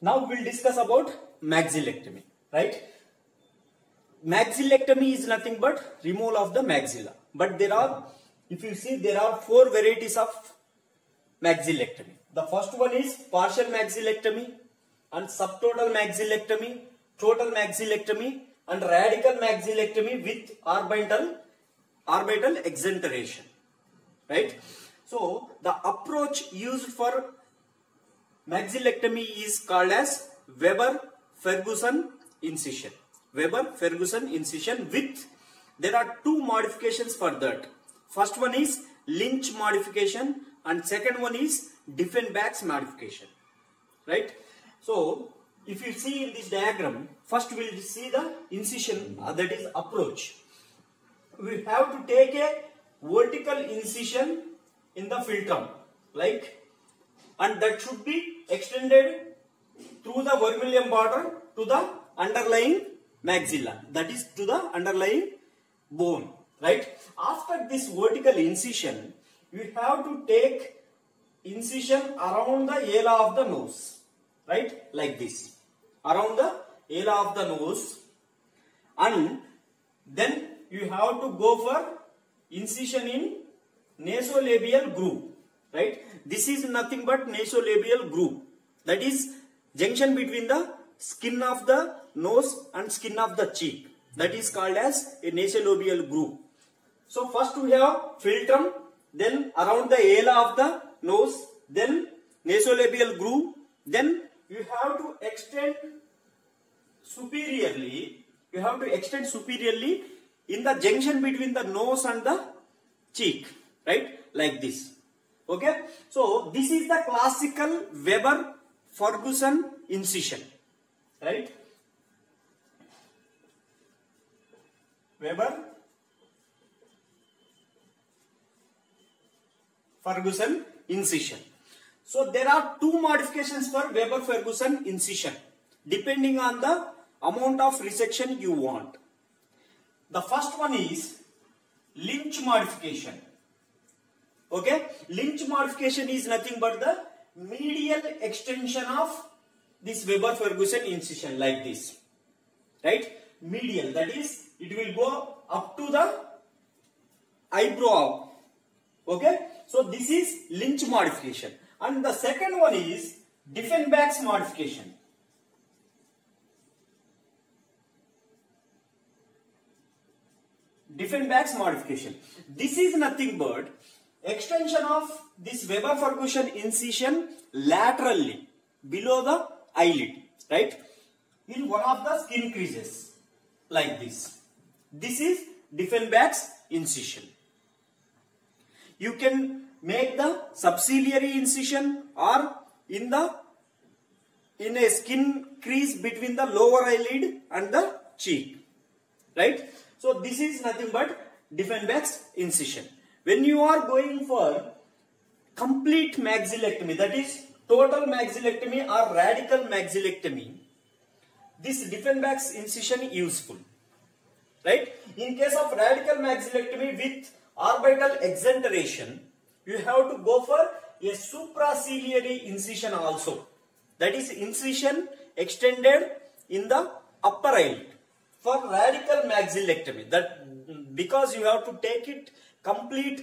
Now we'll discuss about maxillectomy, right? Maxillectomy is nothing but removal of the maxilla. But there are, if you see, there are four varieties of maxillectomy. The first one is partial maxillectomy and subtotal maxillectomy, total maxillectomy and radical maxillectomy with orbital, orbital exenteration, right? So the approach used for maxillectomy is called as Weber-Ferguson incision. Weber-Ferguson incision with there are two modifications for that. First one is Lynch modification and second one is Dieffenbach's modification. Right? So if you see in this diagram, first we will see the incision uh, that is approach. We have to take a vertical incision in the philtrum like and that should be extended through the vermilion border to the underlying maxilla. That is to the underlying bone right? After this vertical incision you have to take incision around the ala of the nose right? Like this. Around the ala of the nose. And then you have to go for incision in nasolabial groove right? This is nothing but nasolabial groove. That is junction between the skin of the nose and skin of the cheek. That is called as a nasolabial groove. So first we have philtrum then around the ala of the nose then nasolabial groove then you have to extend superiorly you have to extend superiorly in the junction between the nose and the cheek right? Like this okay? So this is the classical weber ferguson incision. Right? Weber ferguson incision. So there are two modifications for weber ferguson incision depending on the amount of resection you want. The first one is Lynch modification. Okay, Lynch modification is nothing but the medial extension of this Weber-Ferguson incision like this. Right? Medial, that is, it will go up to the eyebrow. Okay, so this is Lynch modification. And the second one is Dieffenbach's modification. Dieffenbach's modification. This is nothing but extension of this Weber-Ferguson incision laterally below the eyelid, right? In one of the skin creases, like this. This is Dieffenbach's incision. You can make the subciliary incision or in the in a skin crease between the lower eyelid and the cheek, right? So this is nothing but Dieffenbach's incision. When you are going for complete maxillectomy, that is total maxillectomy or radical maxillectomy, this Dieffenbach's incision is useful. Right? In case of radical maxillectomy with orbital exenteration, you have to go for a supraciliary incision also. That is incision extended in the upper eyelid for radical maxillectomy that because you have to take it complete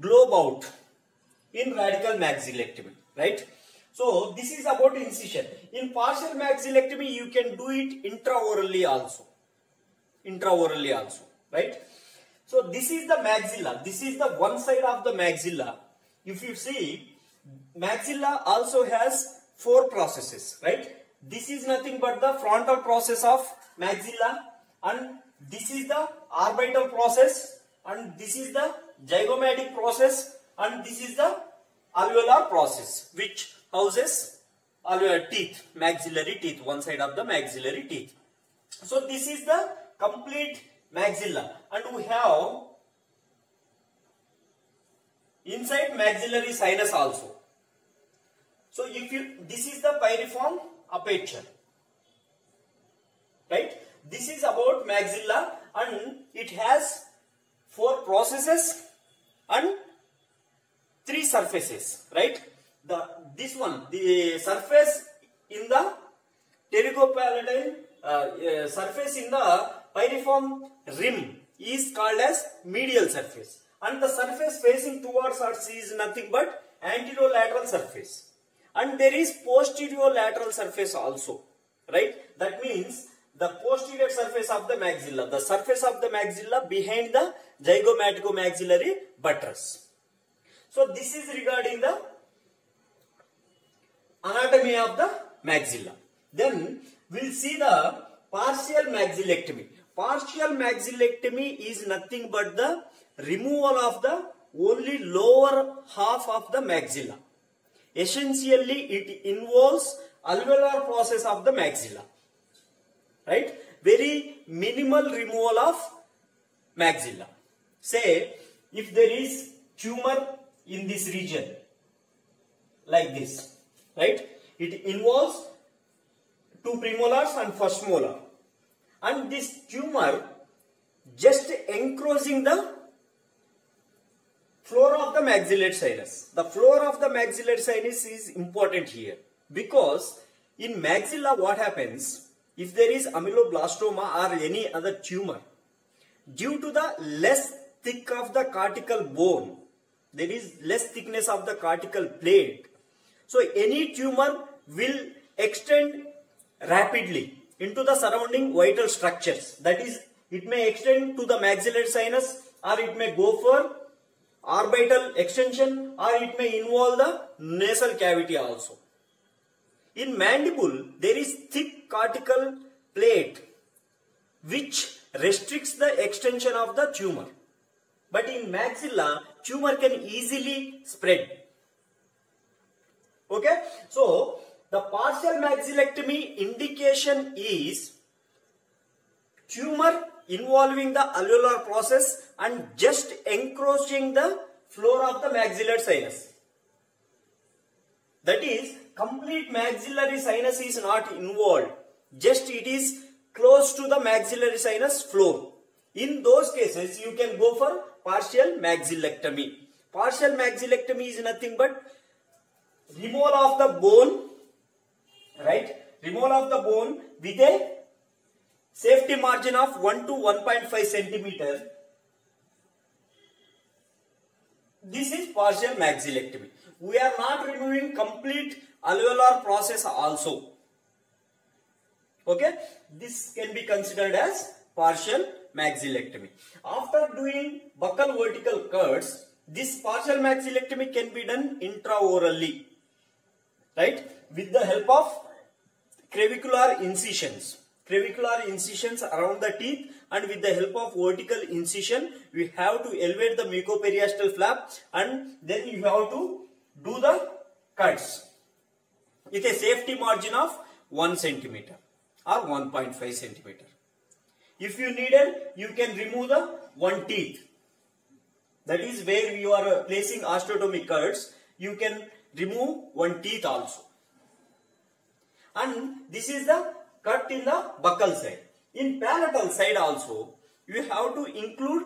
globe out in radical maxillectomy right? So this is about incision. In partial maxillectomy you can do it intraorally also. Intraorally also right? So this is the maxilla. This is the one side of the maxilla. If you see maxilla also has four processes right? This is nothing but the frontal process of maxilla and this is the orbital process and this is the zygomatic process and this is the alveolar process which houses alveolar teeth, maxillary teeth, one side of the maxillary teeth. So this is the complete maxilla and we have inside maxillary sinus also. So if you, this is the pyriform aperture right this is about maxilla and it has four processes and three surfaces right? The this one the surface in the pterygopalatine uh, uh, surface in the pyriform rim is called as medial surface. And the surface facing towards us is nothing but anterolateral surface. And there is posterior lateral surface also right? That means the posterior surface of the maxilla the surface of the maxilla behind the zygomaticomaxillary buttress so this is regarding the anatomy of the maxilla. Then we'll see the partial maxillectomy partial maxillectomy is nothing but the removal of the only lower half of the maxilla. Essentially it involves alveolar process of the maxilla. Right? Very minimal removal of maxilla say if there is tumor in this region like this right? It involves two premolars and first molar. And this tumor just encroaching the floor of the maxillary sinus. The floor of the maxillary sinus is important here because in maxilla what happens if there is ameloblastoma or any other tumor? Due to the less thick of the cortical bone there is less thickness of the cortical plate so any tumor will extend rapidly into the surrounding vital structures that is it may extend to the maxillary sinus or it may go for orbital extension or it may involve the nasal cavity also. In mandible, there is thick cortical plate which restricts the extension of the tumor. But in maxilla, tumor can easily spread. Okay, so the partial maxillectomy indication is tumor involving the alveolar process and just encroaching the floor of the maxillary sinus. That is, complete maxillary sinus is not involved. Just it is close to the maxillary sinus floor. In those cases, you can go for partial maxillectomy. Partial maxillectomy is nothing but removal of the bone, right? Removal of the bone with a safety margin of 1 to 1.5 centimeter. This is partial maxillectomy. We are not removing complete alveolar process also. Okay, this can be considered as partial maxillectomy. After doing buccal vertical cuts, this partial maxillectomy can be done intraorally, right, with the help of crevicular incisions crevicular incisions around the teeth and with the help of vertical incision we have to elevate the mucoperiosteal flap and then you have to do the cuts with a safety margin of 1 centimeter or 1.5 centimeter. If you needed, you can remove the one teeth. That is where you are uh, placing osteotomy cuts. You can remove one teeth also. And this is the cut in the buccal side. In palatal side also, you have to include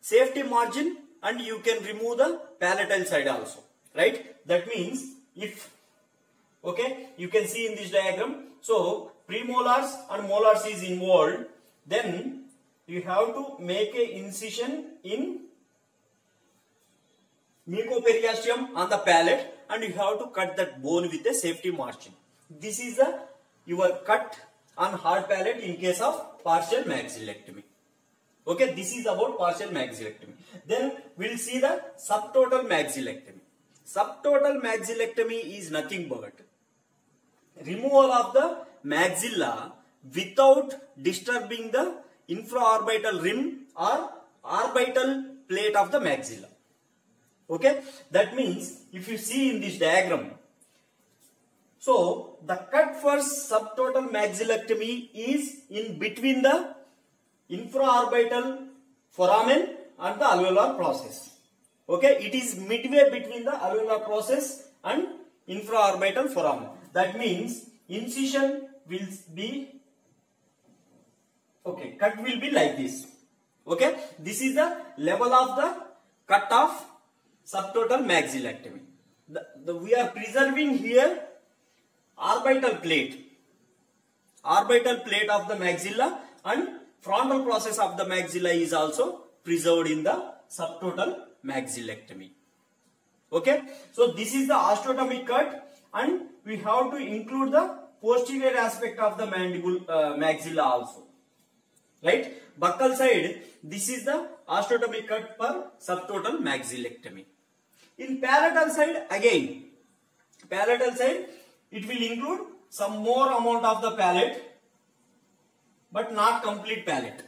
safety margin and you can remove the palatal side also. Right? That means if, okay, you can see in this diagram. So, premolars and molars is involved. Then, you have to make a incision in mucoperiosteum on the palate and you have to cut that bone with a safety margin. This is a your cut on hard palate in case of partial maxillectomy. Okay, this is about partial maxillectomy. Then we'll see the subtotal maxillectomy. Subtotal maxillectomy is nothing but removal of the maxilla without disturbing the infraorbital rim or orbital plate of the maxilla. Okay, that means if you see in this diagram, so the cut for subtotal maxillectomy is in between the infraorbital foramen and the alveolar process. Okay, it is midway between the alveolar process and infraorbital foramen. That means incision will be okay, cut will be like this. Okay, this is the level of the cut of subtotal maxillectomy. The, the, we are preserving here orbital plate orbital plate of the maxilla and frontal process of the maxilla is also preserved in the subtotal maxillectomy okay so this is the osteotomic cut and we have to include the posterior aspect of the mandible uh, maxilla also right? Buccal side this is the osteotomic cut for subtotal maxillectomy in palatal side again palatal side it will include some more amount of the palate but not complete palate.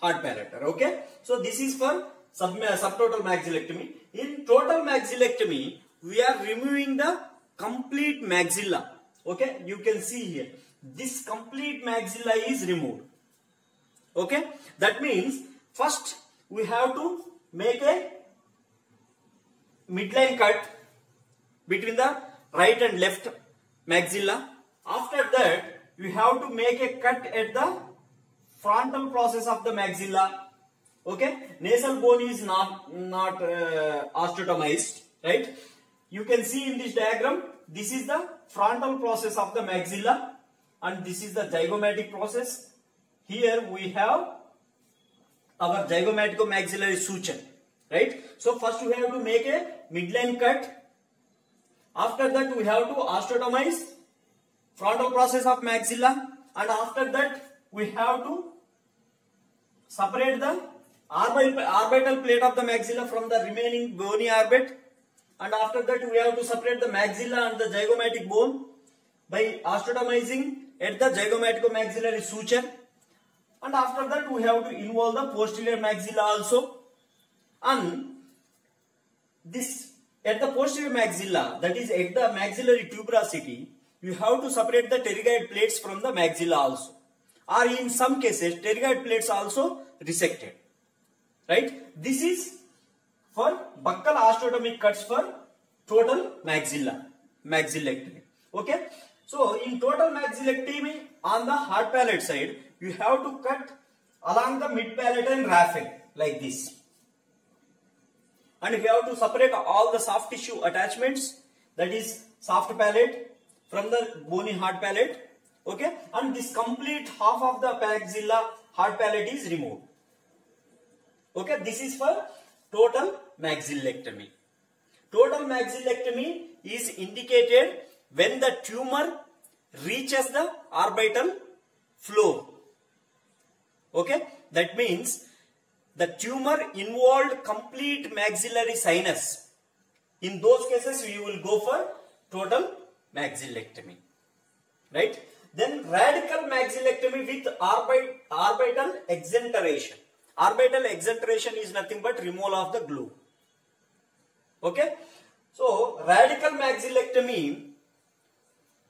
Hard palate, okay? So this is for sub, subtotal maxillectomy in total maxillectomy we are removing the complete maxilla okay? You can see here this complete maxilla is removed. Okay? That means first we have to make a midline cut between the right and left maxilla. After that we have to make a cut at the frontal process of the maxilla. Okay? Nasal bone is not not uh, osteotomized right? You can see in this diagram this is the frontal process of the maxilla and this is the zygomatic process. Here we have our zygomatico-maxillary suture right? So first we have to make a midline cut. After that we have to osteotomize frontal process of maxilla. And after that we have to separate the orbital plate of the maxilla from the remaining bony orbit and after that we have to separate the maxilla and the zygomatic bone by osteotomizing at the zygomatico-maxillary suture. And after that we have to involve the posterior maxilla also. And this at the posterior maxilla that is at the maxillary tuberosity you have to separate the pterygoid plates from the maxilla also. Or in some cases pterygoid plates also resected. Right? This is for buccal osteotomic cuts for total maxilla maxillectomy okay so in total maxillectomy on the hard palate side you have to cut along the mid palate and raphe like this. And you have to separate all the soft tissue attachments that is soft palate from the bony hard palate okay? And this complete half of the maxilla hard palate is removed. Okay this is for total maxillectomy. Total maxillectomy is indicated when the tumor reaches the orbital floor. Okay? That means the tumor involved complete maxillary sinus. In those cases you will go for total maxillectomy right? Then radical maxillectomy with orbit, orbital exenteration orbital exenteration is nothing but removal of the globe okay? So radical maxillectomy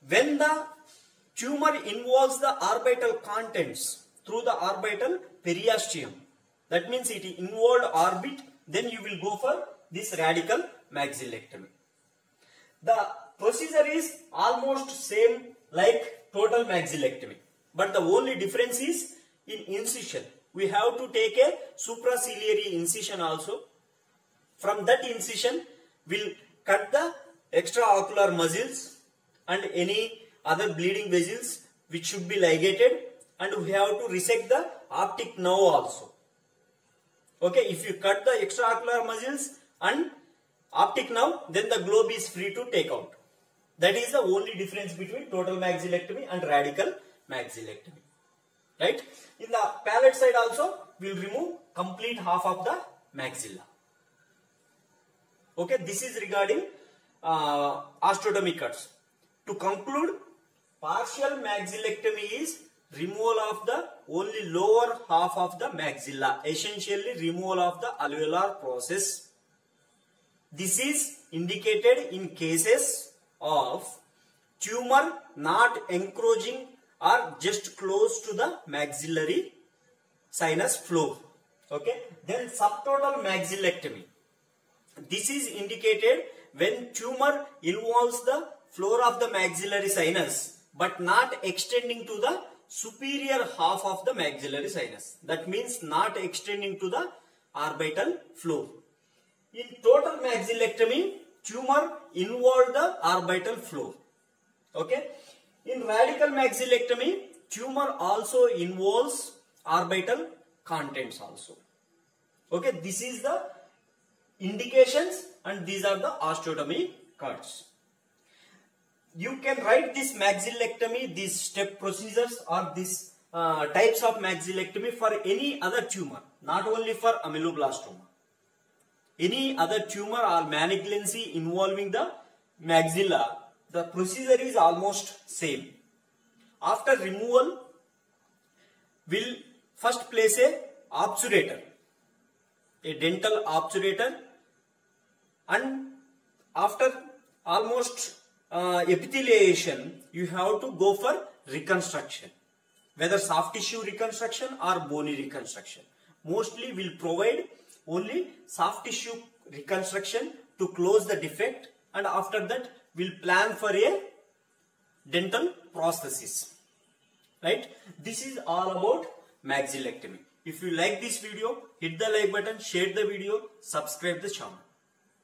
when the tumor involves the orbital contents through the orbital periosteum that means it involved orbit then you will go for this radical maxillectomy the procedure is almost same like total maxillectomy but the only difference is in incision. We have to take a supraciliary incision also. From that incision we'll cut the extraocular muscles and any other bleeding vessels which should be ligated and we have to resect the optic nerve also. Okay if you cut the extraocular muscles and optic nerve then the globe is free to take out. That is the only difference between total maxillectomy and radical maxillectomy right? In the palate side also we will remove complete half of the maxilla. Okay this is regarding uh, osteotomy cuts to conclude partial maxillectomy is removal of the only lower half of the maxilla essentially removal of the alveolar process. This is indicated in cases of tumor not encroaching or just close to the maxillary sinus floor okay? Then subtotal maxillectomy this is indicated when tumor involves the floor of the maxillary sinus but not extending to the superior half of the maxillary sinus. That means not extending to the orbital floor. In total maxillectomy, tumor involved the orbital floor. Okay. In radical maxillectomy, tumor also involves orbital contents also. Okay. This is the indications and these are the osteotomy cuts. You can write this maxillectomy, these step procedures or these uh, types of maxillectomy for any other tumor, not only for ameloblastoma. Any other tumor or malignancy involving the maxilla, the procedure is almost same. After removal, will first place a obturator, a dental obturator and after almost uh, epitheliation, you have to go for reconstruction. Whether soft tissue reconstruction or bony reconstruction. Mostly will provide only soft tissue reconstruction to close the defect and after that we'll plan for a dental prosthesis. Right? This is all about maxillectomy. If you like this video, hit the like button, share the video, subscribe the channel.